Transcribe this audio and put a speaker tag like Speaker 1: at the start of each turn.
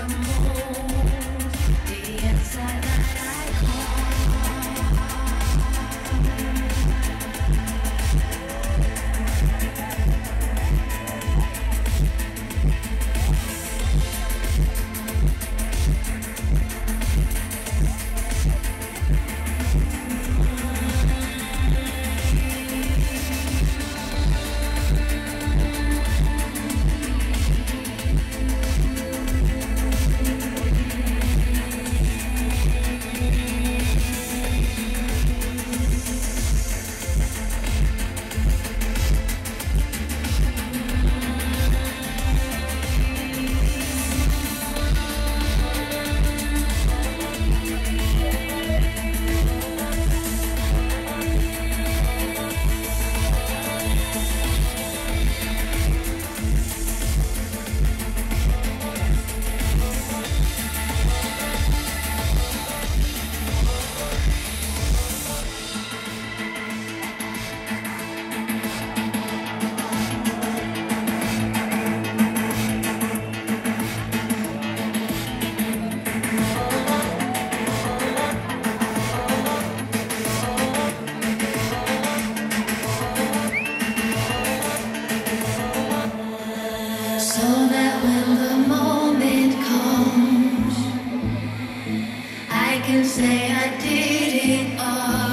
Speaker 1: some more. I can say I did it all.